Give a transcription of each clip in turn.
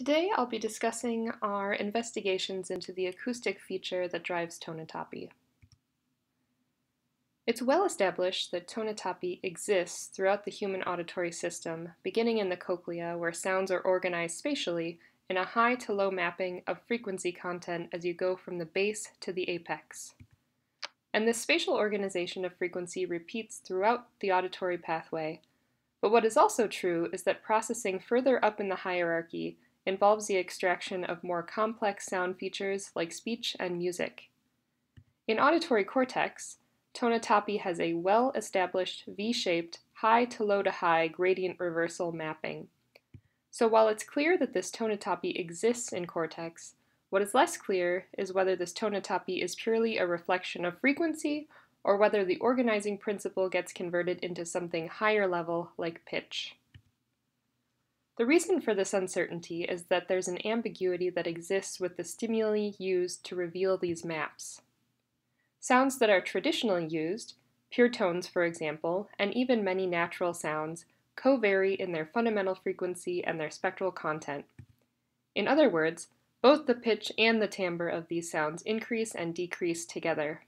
Today I'll be discussing our investigations into the acoustic feature that drives tonotopy. It's well established that tonotopy exists throughout the human auditory system, beginning in the cochlea where sounds are organized spatially in a high to low mapping of frequency content as you go from the base to the apex. And this spatial organization of frequency repeats throughout the auditory pathway. But what is also true is that processing further up in the hierarchy involves the extraction of more complex sound features like speech and music. In auditory cortex, tonotopy has a well-established V-shaped high to low to high gradient reversal mapping. So while it's clear that this tonotopy exists in cortex, what is less clear is whether this tonotopy is purely a reflection of frequency or whether the organizing principle gets converted into something higher level like pitch. The reason for this uncertainty is that there's an ambiguity that exists with the stimuli used to reveal these maps. Sounds that are traditionally used, pure tones for example, and even many natural sounds, co-vary in their fundamental frequency and their spectral content. In other words, both the pitch and the timbre of these sounds increase and decrease together.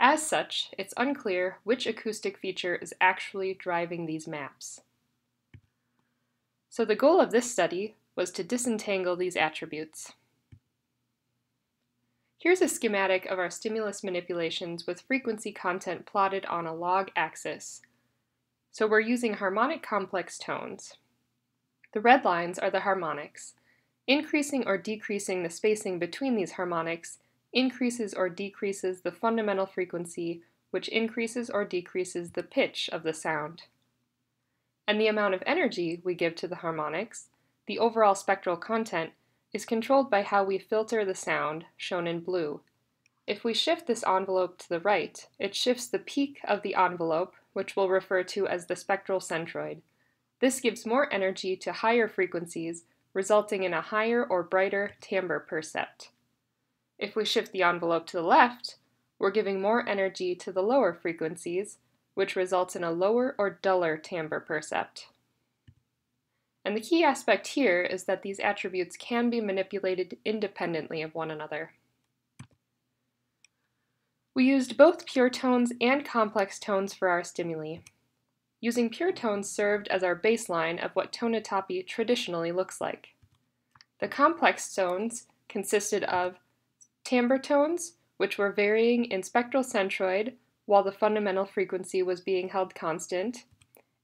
As such, it's unclear which acoustic feature is actually driving these maps. So the goal of this study was to disentangle these attributes. Here's a schematic of our stimulus manipulations with frequency content plotted on a log axis. So we're using harmonic complex tones. The red lines are the harmonics. Increasing or decreasing the spacing between these harmonics increases or decreases the fundamental frequency, which increases or decreases the pitch of the sound and the amount of energy we give to the harmonics, the overall spectral content, is controlled by how we filter the sound, shown in blue. If we shift this envelope to the right, it shifts the peak of the envelope, which we'll refer to as the spectral centroid. This gives more energy to higher frequencies, resulting in a higher or brighter timbre percept. If we shift the envelope to the left, we're giving more energy to the lower frequencies, which results in a lower or duller timbre percept. And the key aspect here is that these attributes can be manipulated independently of one another. We used both pure tones and complex tones for our stimuli. Using pure tones served as our baseline of what tonotopy traditionally looks like. The complex tones consisted of timbre tones, which were varying in spectral centroid while the fundamental frequency was being held constant,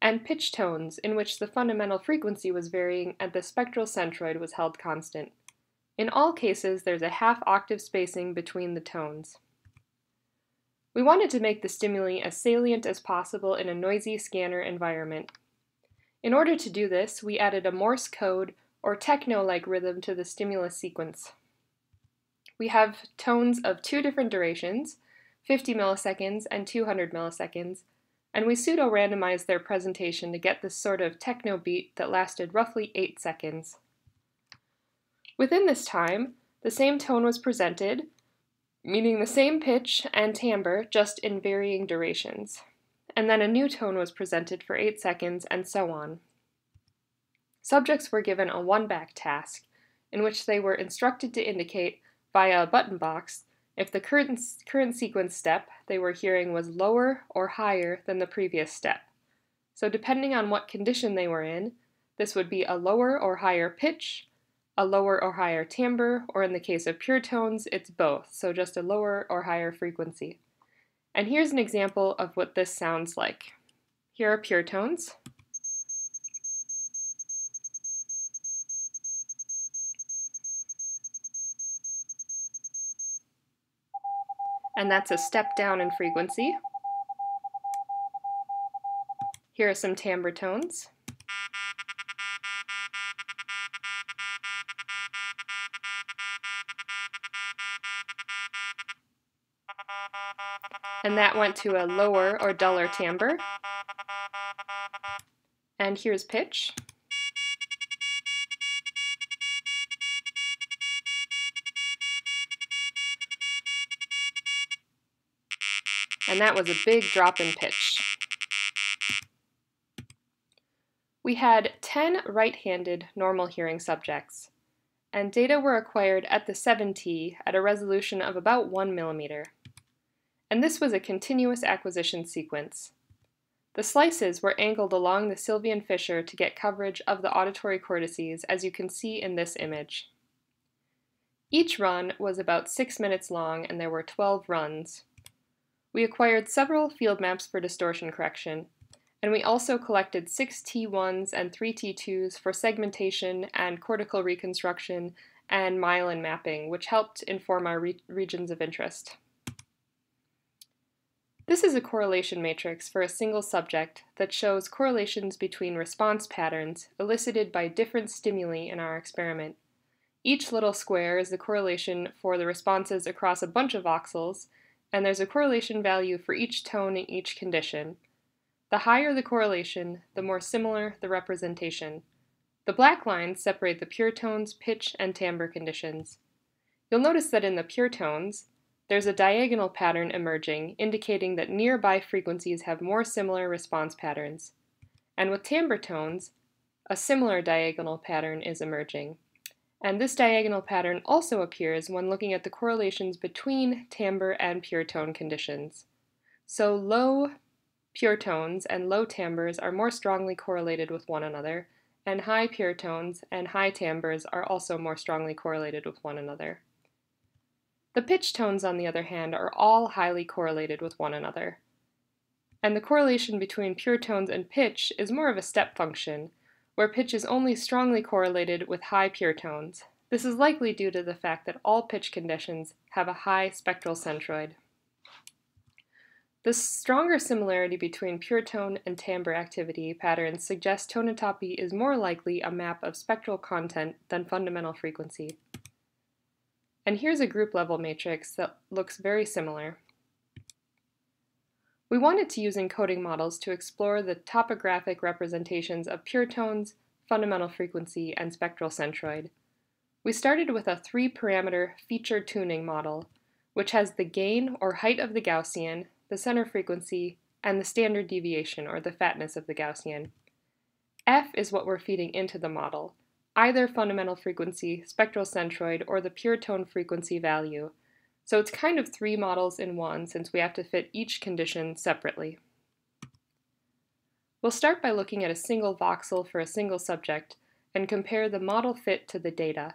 and pitch tones, in which the fundamental frequency was varying and the spectral centroid was held constant. In all cases, there's a half octave spacing between the tones. We wanted to make the stimuli as salient as possible in a noisy scanner environment. In order to do this, we added a Morse code or techno-like rhythm to the stimulus sequence. We have tones of two different durations, 50 milliseconds, and 200 milliseconds, and we pseudo-randomized their presentation to get this sort of techno beat that lasted roughly 8 seconds. Within this time, the same tone was presented, meaning the same pitch and timbre, just in varying durations. And then a new tone was presented for 8 seconds, and so on. Subjects were given a one-back task, in which they were instructed to indicate, via a button box, if the current, current sequence step they were hearing was lower or higher than the previous step. So depending on what condition they were in, this would be a lower or higher pitch, a lower or higher timbre, or in the case of pure tones, it's both, so just a lower or higher frequency. And here's an example of what this sounds like. Here are pure tones. And that's a step down in frequency. Here are some timbre tones. And that went to a lower or duller timbre. And here's pitch. And that was a big drop in pitch. We had 10 right-handed normal hearing subjects, and data were acquired at the 7T at a resolution of about 1 millimeter. And this was a continuous acquisition sequence. The slices were angled along the Sylvian fissure to get coverage of the auditory cortices, as you can see in this image. Each run was about 6 minutes long and there were 12 runs. We acquired several field maps for distortion correction, and we also collected 6 T1s and 3 T2s for segmentation and cortical reconstruction and myelin mapping, which helped inform our re regions of interest. This is a correlation matrix for a single subject that shows correlations between response patterns elicited by different stimuli in our experiment. Each little square is the correlation for the responses across a bunch of voxels, and there's a correlation value for each tone in each condition. The higher the correlation, the more similar the representation. The black lines separate the pure tones, pitch, and timbre conditions. You'll notice that in the pure tones, there's a diagonal pattern emerging, indicating that nearby frequencies have more similar response patterns. And with timbre tones, a similar diagonal pattern is emerging. And this diagonal pattern also appears when looking at the correlations between timbre and pure tone conditions. So low pure tones and low timbres are more strongly correlated with one another, and high pure tones and high timbres are also more strongly correlated with one another. The pitch tones, on the other hand, are all highly correlated with one another. And the correlation between pure tones and pitch is more of a step function, where pitch is only strongly correlated with high pure tones. This is likely due to the fact that all pitch conditions have a high spectral centroid. The stronger similarity between pure tone and timbre activity patterns suggests tonotopy is more likely a map of spectral content than fundamental frequency. And here's a group level matrix that looks very similar. We wanted to use encoding models to explore the topographic representations of pure tones, fundamental frequency, and spectral centroid. We started with a three-parameter feature tuning model, which has the gain or height of the Gaussian, the center frequency, and the standard deviation or the fatness of the Gaussian. F is what we're feeding into the model, either fundamental frequency, spectral centroid, or the pure tone frequency value. So it's kind of three models in one since we have to fit each condition separately. We'll start by looking at a single voxel for a single subject and compare the model fit to the data.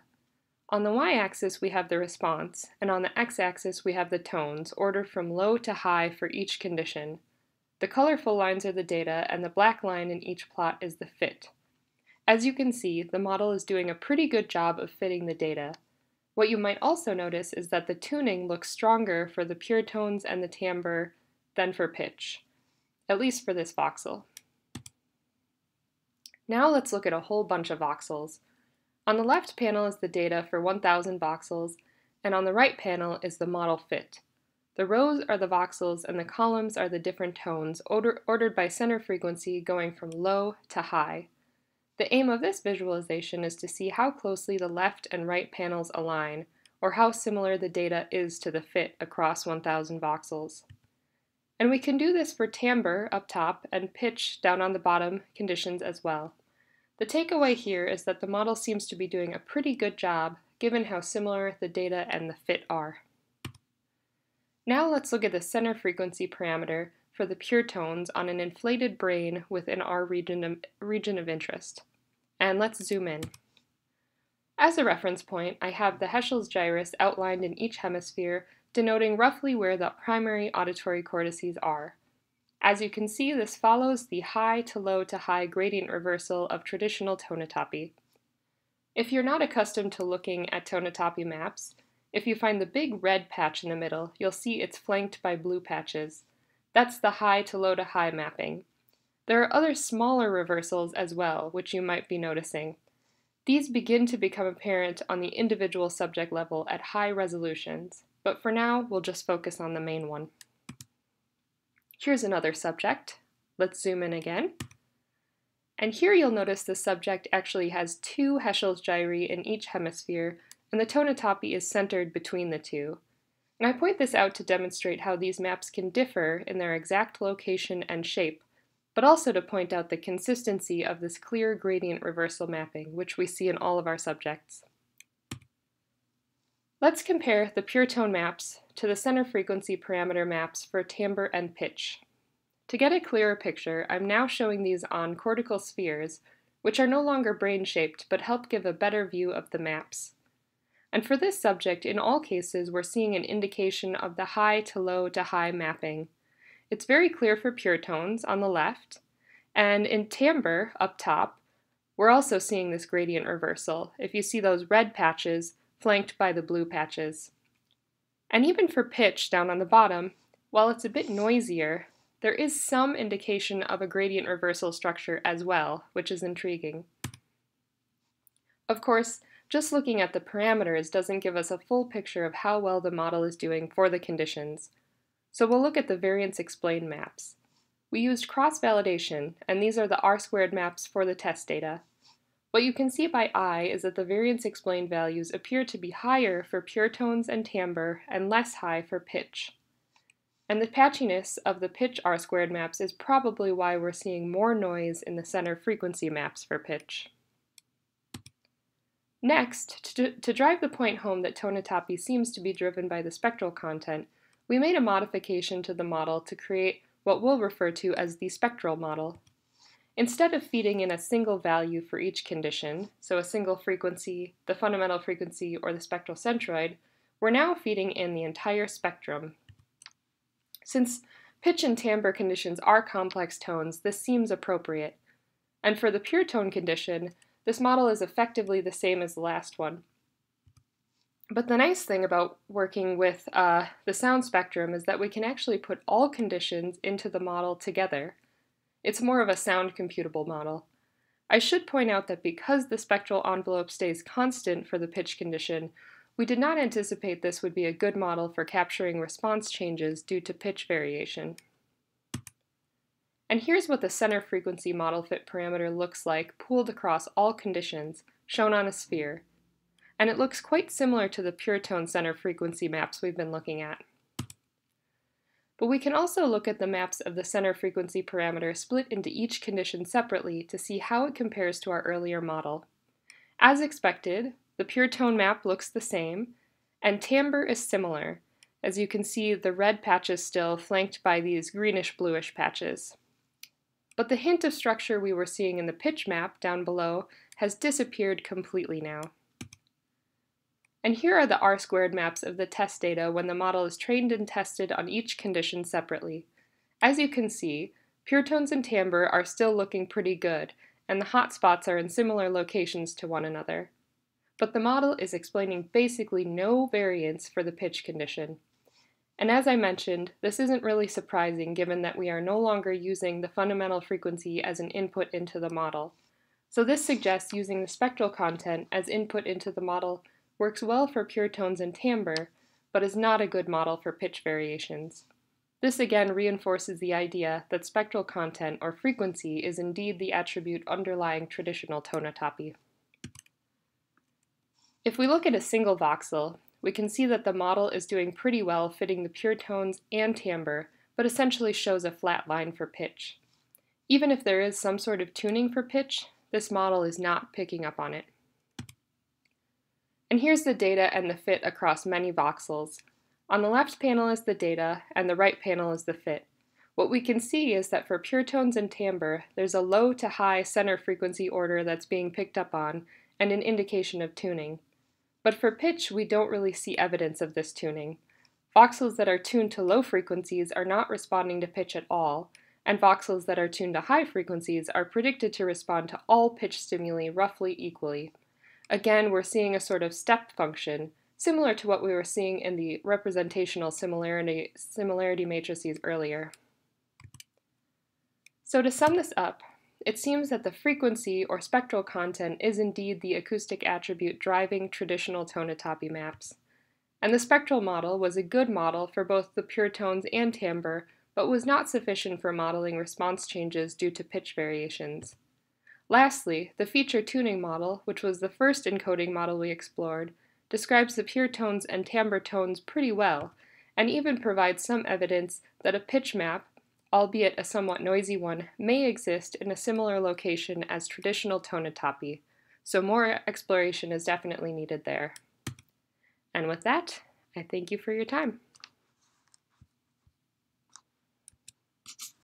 On the y-axis we have the response, and on the x-axis we have the tones, ordered from low to high for each condition. The colorful lines are the data, and the black line in each plot is the fit. As you can see, the model is doing a pretty good job of fitting the data. What you might also notice is that the tuning looks stronger for the pure tones and the timbre than for pitch, at least for this voxel. Now let's look at a whole bunch of voxels. On the left panel is the data for 1000 voxels, and on the right panel is the model fit. The rows are the voxels and the columns are the different tones order ordered by center frequency going from low to high. The aim of this visualization is to see how closely the left and right panels align, or how similar the data is to the fit across 1000 voxels. And we can do this for timbre up top and pitch down on the bottom conditions as well. The takeaway here is that the model seems to be doing a pretty good job given how similar the data and the fit are. Now let's look at the center frequency parameter for the pure tones on an inflated brain within our region of, region of interest. And let's zoom in. As a reference point, I have the Heschl's gyrus outlined in each hemisphere, denoting roughly where the primary auditory cortices are. As you can see, this follows the high to low to high gradient reversal of traditional tonotopy. If you're not accustomed to looking at tonotopy maps, if you find the big red patch in the middle, you'll see it's flanked by blue patches, that's the high to low to high mapping. There are other smaller reversals as well, which you might be noticing. These begin to become apparent on the individual subject level at high resolutions, but for now we'll just focus on the main one. Here's another subject. Let's zoom in again. And here you'll notice the subject actually has two Heschl's gyri in each hemisphere, and the tonotopy is centered between the two. I point this out to demonstrate how these maps can differ in their exact location and shape, but also to point out the consistency of this clear gradient reversal mapping, which we see in all of our subjects. Let's compare the pure tone maps to the center frequency parameter maps for timbre and pitch. To get a clearer picture, I'm now showing these on cortical spheres, which are no longer brain-shaped but help give a better view of the maps. And for this subject, in all cases, we're seeing an indication of the high to low to high mapping. It's very clear for pure tones on the left, and in timbre up top, we're also seeing this gradient reversal, if you see those red patches flanked by the blue patches. And even for pitch down on the bottom, while it's a bit noisier, there is some indication of a gradient reversal structure as well, which is intriguing. Of course, just looking at the parameters doesn't give us a full picture of how well the model is doing for the conditions. So we'll look at the variance explained maps. We used cross-validation, and these are the R-squared maps for the test data. What you can see by eye is that the variance explained values appear to be higher for pure tones and timbre and less high for pitch. And the patchiness of the pitch R-squared maps is probably why we're seeing more noise in the center frequency maps for pitch. Next, to, to drive the point home that tonotopy seems to be driven by the spectral content, we made a modification to the model to create what we'll refer to as the spectral model. Instead of feeding in a single value for each condition, so a single frequency, the fundamental frequency, or the spectral centroid, we're now feeding in the entire spectrum. Since pitch and timbre conditions are complex tones, this seems appropriate. And for the pure tone condition, this model is effectively the same as the last one. But the nice thing about working with uh, the sound spectrum is that we can actually put all conditions into the model together. It's more of a sound computable model. I should point out that because the spectral envelope stays constant for the pitch condition, we did not anticipate this would be a good model for capturing response changes due to pitch variation. And here's what the center frequency model fit parameter looks like pooled across all conditions, shown on a sphere. And it looks quite similar to the pure tone center frequency maps we've been looking at. But we can also look at the maps of the center frequency parameter split into each condition separately to see how it compares to our earlier model. As expected, the pure tone map looks the same, and timbre is similar, as you can see the red patches still flanked by these greenish-bluish patches but the hint of structure we were seeing in the pitch map down below has disappeared completely now. And here are the R-squared maps of the test data when the model is trained and tested on each condition separately. As you can see, pure tones and timbre are still looking pretty good, and the hotspots are in similar locations to one another. But the model is explaining basically no variance for the pitch condition. And as I mentioned, this isn't really surprising given that we are no longer using the fundamental frequency as an input into the model. So this suggests using the spectral content as input into the model works well for pure tones and timbre, but is not a good model for pitch variations. This again reinforces the idea that spectral content or frequency is indeed the attribute underlying traditional tonotopy. If we look at a single voxel, we can see that the model is doing pretty well fitting the pure tones and timbre, but essentially shows a flat line for pitch. Even if there is some sort of tuning for pitch, this model is not picking up on it. And here's the data and the fit across many voxels. On the left panel is the data, and the right panel is the fit. What we can see is that for pure tones and timbre, there's a low to high center frequency order that's being picked up on, and an indication of tuning. But for pitch, we don't really see evidence of this tuning. Voxels that are tuned to low frequencies are not responding to pitch at all, and voxels that are tuned to high frequencies are predicted to respond to all pitch stimuli roughly equally. Again, we're seeing a sort of step function, similar to what we were seeing in the representational similarity, similarity matrices earlier. So to sum this up, it seems that the frequency or spectral content is indeed the acoustic attribute driving traditional tonotopy maps. And the spectral model was a good model for both the pure tones and timbre, but was not sufficient for modeling response changes due to pitch variations. Lastly, the feature tuning model, which was the first encoding model we explored, describes the pure tones and timbre tones pretty well, and even provides some evidence that a pitch map albeit a somewhat noisy one, may exist in a similar location as traditional tonotopy, so more exploration is definitely needed there. And with that, I thank you for your time.